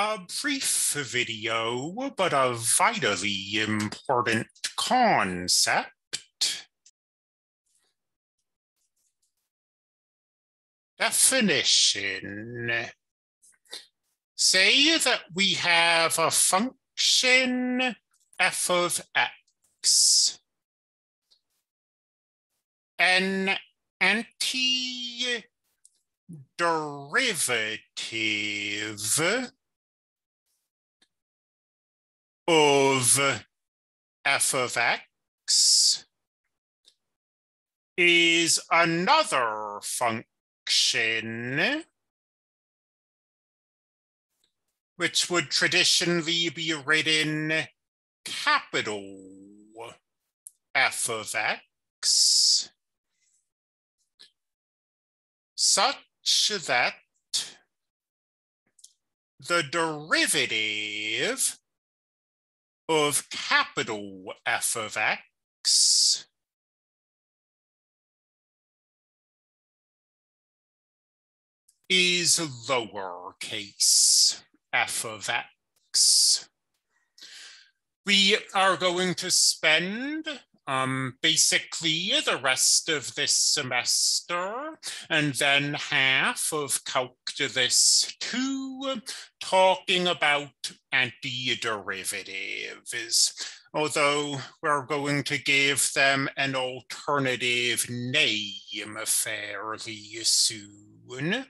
a brief video, but a vitally important concept. Definition. Say that we have a function f of x. An anti derivative of f of x is another function which would traditionally be written capital f of x such that the derivative of capital F of x is lowercase f of x. We are going to spend um, basically the rest of this semester and then half of calculus two talking about antiderivatives although we're going to give them an alternative name fairly soon.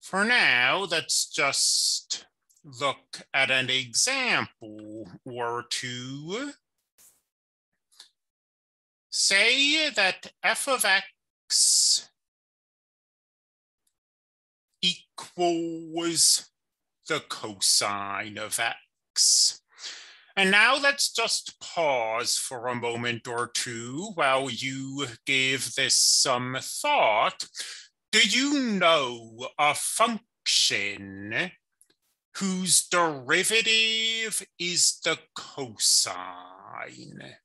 For now, let's just look at an example or two say that f of x equals the cosine of x. And now let's just pause for a moment or two while you give this some thought. Do you know a function whose derivative is the cosine?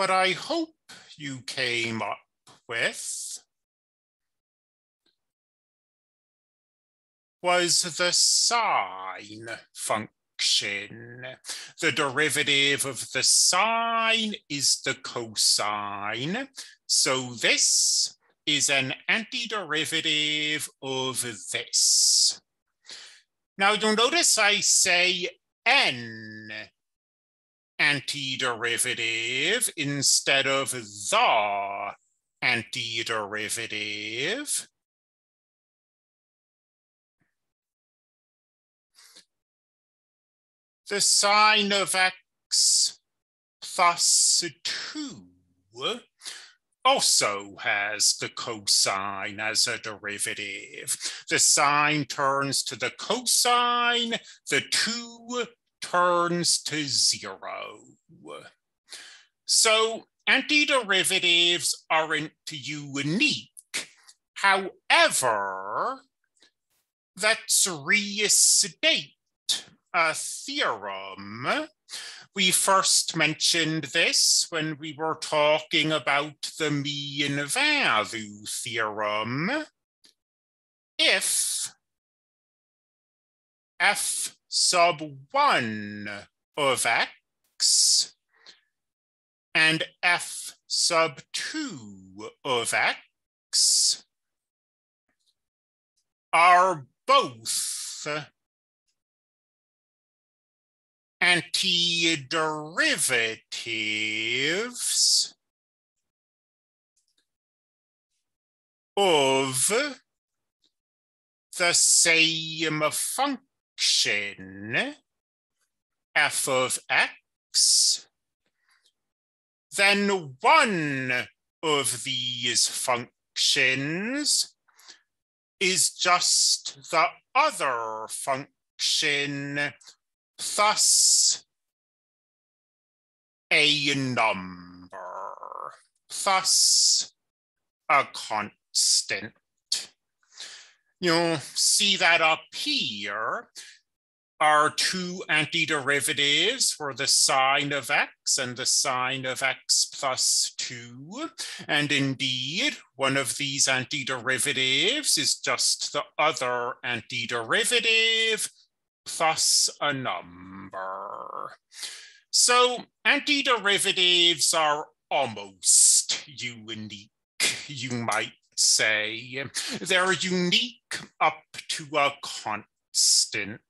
What I hope you came up with was the sine function. The derivative of the sine is the cosine. So this is an antiderivative of this. Now you'll notice I say n antiderivative instead of the antiderivative. The sine of x plus 2 also has the cosine as a derivative. The sine turns to the cosine, the 2 turns to zero. So antiderivatives aren't unique. However, let's restate a theorem. We first mentioned this when we were talking about the mean value theorem. If f sub 1 of x and f sub 2 of x are both antiderivatives of the same function function f of x, then one of these functions is just the other function plus a number plus a constant. You'll see that up here. are two antiderivatives for the sine of x and the sine of x plus 2. And indeed, one of these antiderivatives is just the other antiderivative plus a number. So antiderivatives are almost unique, you might say. They're unique up to a constant